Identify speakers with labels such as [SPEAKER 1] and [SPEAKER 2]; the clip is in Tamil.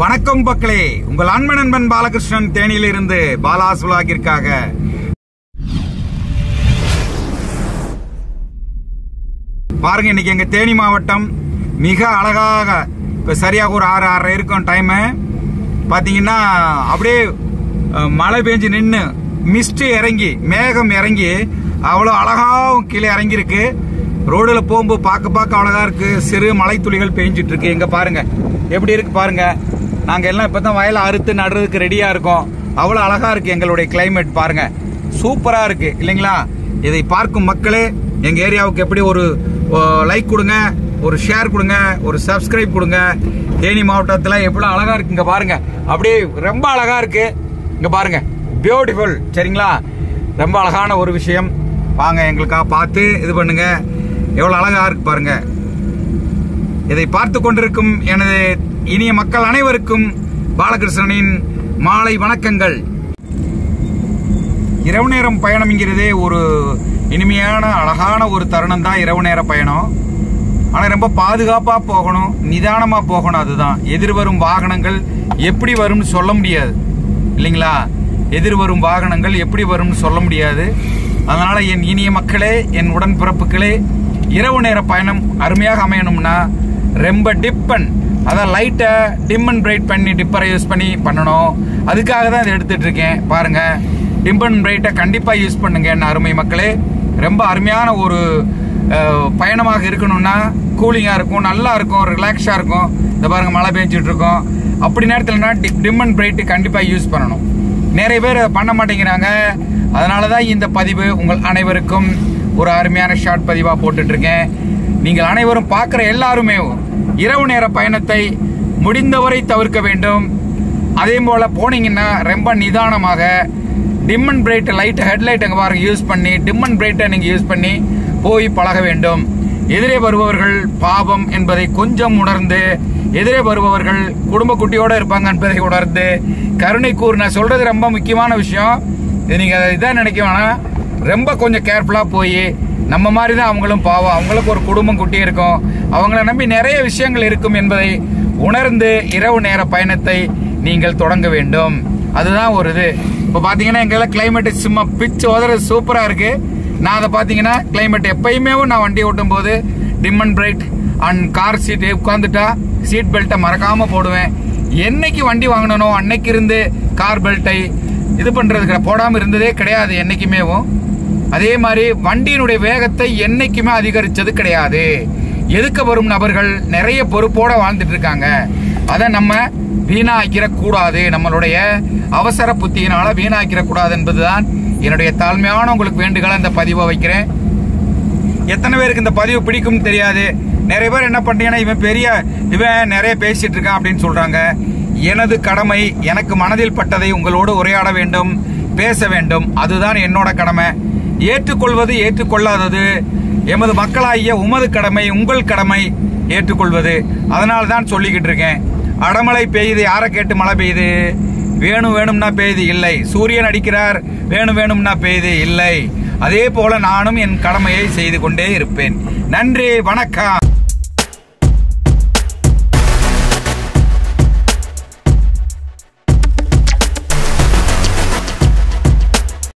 [SPEAKER 1] வணக்கம் பக்களே உங்கள் அன்பு நண்பன் பாலகிருஷ்ணன் தேனியிலிருந்து பாலாஸ் விலாகிற்காக பாருங்க இன்னைக்கு எங்க தேனி மாவட்டம் மிக அழகாக இப்ப சரியாக ஒரு ஆறு ஆறரை இருக்கும் டைமு பாத்தீங்கன்னா அப்படியே மழை பெஞ்சு நின்று மிஸ்ட் இறங்கி மேகம் இறங்கி அவ்வளோ அழகாகவும் கீழே இறங்கியிருக்கு. ரோடுல போகும்போது பார்க்க பார்க்க அழகா இருக்கு. சிறு மலை துளிகள் பெஞ்சிட்டு இருக்கு. எங்க பாருங்க. எப்படி இருக்கு பாருங்க. நாங்கள் எல்லாம் இப்போ தான் வயலை அறுத்து நடுறதுக்கு ரெடியாக இருக்கோம். அவ்வளோ அழகாக இருக்குது எங்களுடைய கிளைமேட் பாருங்க. சூப்பராக இருக்குது இல்லைங்களா? இதை பார்க்கும் மக்களே எங்கள் ஏரியாவுக்கு எப்படி ஒரு லைக் கொடுங்க ஒரு ஷேர் கொடுங்க ஒரு சப்ஸ்கிரைப் கொடுங்க. தேனி மாவட்டத்தில் எவ்வளோ அழகாக இருக்குது இங்கே பாருங்கள் அப்படியே ரொம்ப அழகாக இருக்குது இங்கே பாருங்க பியூட்டிஃபுல் சரிங்களா? ரொம்ப அழகான ஒரு விஷயம். வாங்க எங்களுக்காக பார்த்து இது பண்ணுங்கள் எவ்வளோ அழகாக இருக்கு பாருங்கள் இதை பார்த்து கொண்டிருக்கும் எனது இனிய மக்கள் அனைவருக்கும் பாலகிருஷ்ணனின் மாலை வணக்கங்கள். இரவு நேரம் பயணம்ங்கிறதே ஒரு இனிமையான அழகான ஒரு தருணம் தான் இரவு நேர பயணம். ஆனால் ரொம்ப பாதுகாப்பாக போகணும் நிதானமாக போகணும் அதுதான். எதிர்வரும் வாகனங்கள் எப்படி வரும்னு சொல்ல முடியாது. இல்லைங்களா? எதிர்வரும் வாகனங்கள் எப்படி வரும்னு சொல்ல முடியாது. அதனால் என் இனிய மக்களே என் உடன்பிறப்புகளே இரவு நேர பயணம் அருமையாக அமையணும்னா ரொம்ப டிப்பன். அதான் லைட்டை டிம் அண்ட் பிரைட் பண்ணி டிப்பரை யூஸ் பண்ணி பண்ணணும். அதுக்காக தான் இதை எடுத்துட்டு இருக்கேன். பாருங்க. டிம் அண்ட் பிரைட்டை கண்டிப்பாக யூஸ் பண்ணுங்க என் அருமை மக்களே. ரொம்ப அருமையான ஒரு பயணமாக இருக்கணும்னா கூலிங்காக இருக்கும் நல்லா இருக்கும் ரிலாக்ஸாக இருக்கும். இந்த பாருங்க மழை பெஞ்சிட்டு இருக்கோம். அப்படி நேரத்துலனா டிம் அண்ட் பிரைட்டு கண்டிப்பாக யூஸ் பண்ணணும். நிறைய பேர் அதை பண்ண மாட்டேங்கிறாங்க. அதனால தான் இந்த பதிவு உங்கள் அனைவருக்கும் ஒரு அருமையான ஷார்ட் பதிவாக போட்டுட்ருக்கேன் நீங்கள் அனைவரும் பார்க்குற எல்லாருமே இரவு நேர பயணத்தை முடிந்தவரை தவிர்க்க வேண்டும். அதே போல் போனீங்கன்னா ரொம்ப நிதானமாக dim and bright light headlight அங்கே பாருங்க யூஸ் பண்ணி டிம் அண்ட் பிரைட்டை நீங்கள் யூஸ் பண்ணி போய் பழக வேண்டும். எதிரே வருபவர்கள் பாவம் என்பதை கொஞ்சம் உணர்ந்து எதிரே வருபவர்கள் குடும்ப குட்டியோடு இருப்பாங்க என்பதை உணர்ந்து கருணை கூறு நான் சொல்கிறது ரொம்ப முக்கியமான விஷயம். இது நீங்கள் அதை இதான் நினைக்க வேணாம். ரொம்ப கொஞ்சம் கேர்ஃபுல்லாக போய் நம்ம மாதிரி தான் அவங்களும் பாவம். அவங்களுக்கு ஒரு குடும்பம் குட்டி இருக்கும். அவங்கள நம்பி நிறைய விஷயங்கள் இருக்கும் என்பதை உணர்ந்து இரவு நேர பயணத்தை நீங்கள் தொடங்க வேண்டும். அதுதான் ஒரு இது. இப்போ பார்த்தீங்கன்னா எங்கெல்லாம் கிளைமேட் சும்மா பிச்சு உதறது சூப்பராக இருக்குது நான் அதை பார்த்தீங்கன்னா கிளைமேட் எப்பயுமே நான் வண்டி ஓட்டும் போது dim and bright and car seat உட்காந்துட்டா seat பெல்ட்டை மறக்காமல் போடுவேன். என்னைக்கு வண்டி வாங்கினனோ அன்னைக்கு இருந்து கார் பெல்ட்டை இது பண்ணுறதுக்கு போடாமல் இருந்ததே கிடையாது என்றைக்குமேவும் அதே மாதிரி வண்டியினுடைய வேகத்தை என்னைக்குமே அதிகரிச்சது கிடையாது. எதுக்க வரும் நபர்கள் நிறைய பொறுப்போட வாழ்ந்துட்டு இருக்காங்க. அதை நம்ம வீணாக்கிற கூடாது நம்மளுடைய அவசர புத்தியினால வீணாக்கிற கூடாது என்பதுதான் என்னுடைய தாழ்மையான உங்களுக்கு வேண்டுகளை இந்த பதிவை வைக்கிறேன். எத்தனை பேருக்கு இந்த பதிவு பிடிக்கும் தெரியாது. நிறைய பேர் என்ன பண்றீங்கன்னா இவன் பெரிய இவன் நிறைய பேசிட்டு இருக்கான் அப்படின்னு சொல்றாங்க. எனது கடமை எனக்கு மனதில் பட்டதை உங்களோடு உரையாட வேண்டும் பேச வேண்டும். அதுதான் என்னோட கடமை. ஏற்றுக்கொள்வது ஏற்றுக்கொள்ளாதது. எமது மக்களாகிய உமது கடமை உங்கள் கடமை ஏற்றுக்கொள்வது. அதனால தான் சொல்லிக்கிட்டு இருக்கேன். அடமழை பெய்யுது யாரை கேட்டு மழை பெய்யுது வேணும் வேணும்னா பெய்யுது இல்லை. சூரியன் அடிக்கிறார் வேணும் வேணும்னா பெய்யுது இல்லை. அதே போல நானும் என் கடமையை செய்து கொண்டே இருப்பேன். நன்றி வணக்கம்.